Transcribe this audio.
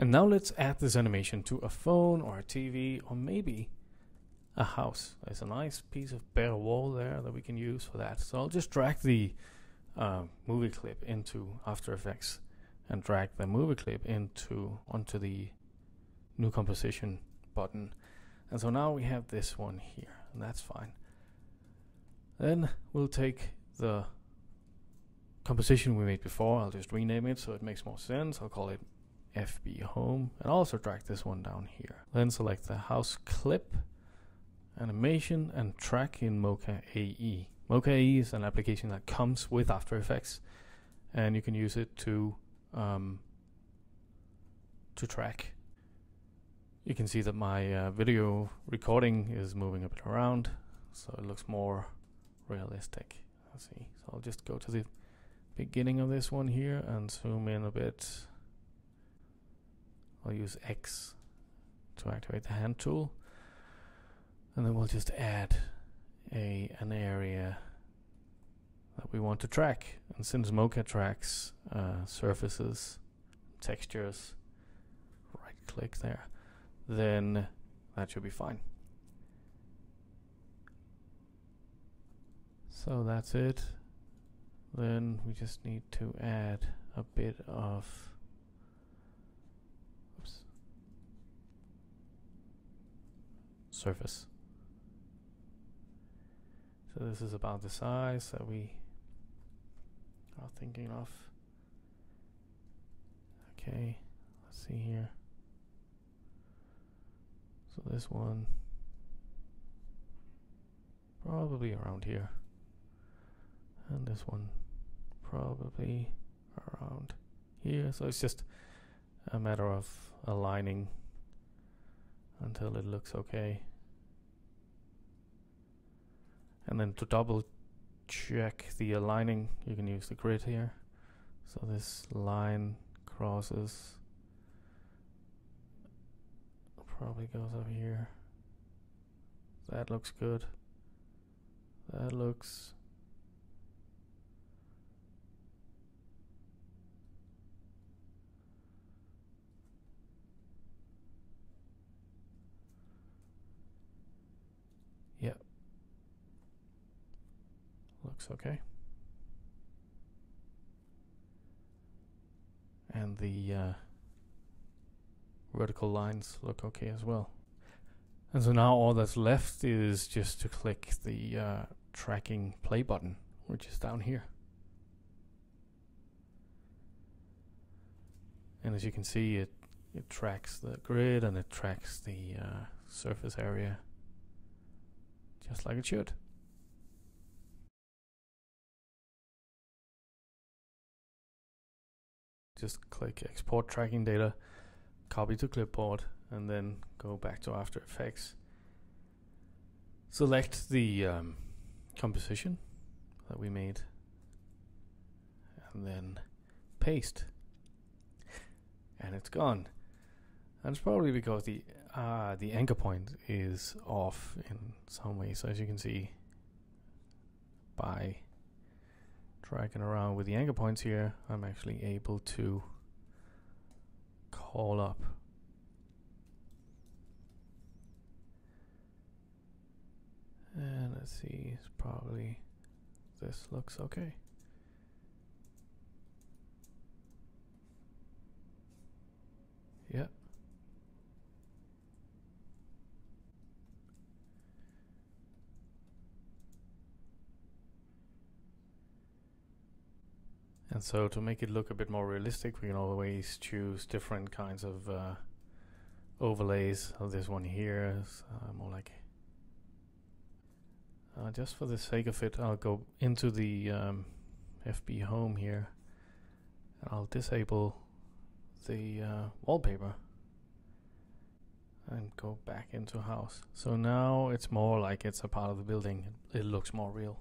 And now let's add this animation to a phone or a TV or maybe a house. There's a nice piece of bare wall there that we can use for that. So I'll just drag the uh, movie clip into After Effects and drag the movie clip into onto the new composition button. And so now we have this one here, and that's fine. Then we'll take the composition we made before. I'll just rename it so it makes more sense. I'll call it FB home and also drag this one down here. Then select the house clip, animation and track in Mocha AE. Mocha AE is an application that comes with After Effects and you can use it to um, to track. You can see that my uh, video recording is moving a bit around so it looks more realistic. Let's see. So I'll just go to the beginning of this one here and zoom in a bit I'll use X to activate the hand tool. And then we'll just add a an area that we want to track. And since Mocha tracks uh, surfaces, textures, right click there, then that should be fine. So that's it. Then we just need to add a bit of surface. So this is about the size that we are thinking of. Okay, let's see here. So this one probably around here. And this one probably around here. So it's just a matter of aligning until it looks okay. And then to double check the aligning, you can use the grid here. So this line crosses, probably goes up here. That looks good. That looks okay. And the uh, vertical lines look okay as well. And so now all that's left is just to click the uh, tracking play button, which is down here. And as you can see, it, it tracks the grid and it tracks the uh, surface area just like it should. Just click export tracking data, copy to clipboard, and then go back to After Effects. Select the um, composition that we made, and then paste. And it's gone. And it's probably because the uh, the anchor point is off in some way. So as you can see, by dragging around with the anchor points here, I'm actually able to call up and let's see, it's probably this looks okay. Yep. And so to make it look a bit more realistic, we can always choose different kinds of uh, overlays. So this one here is uh, more like, uh, just for the sake of it, I'll go into the um, FB home here. And I'll disable the uh, wallpaper and go back into house. So now it's more like it's a part of the building. It looks more real.